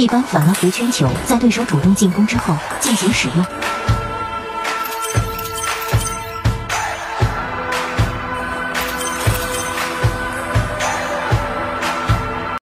一般反而回圈球，在对手主动进攻之后进行使用。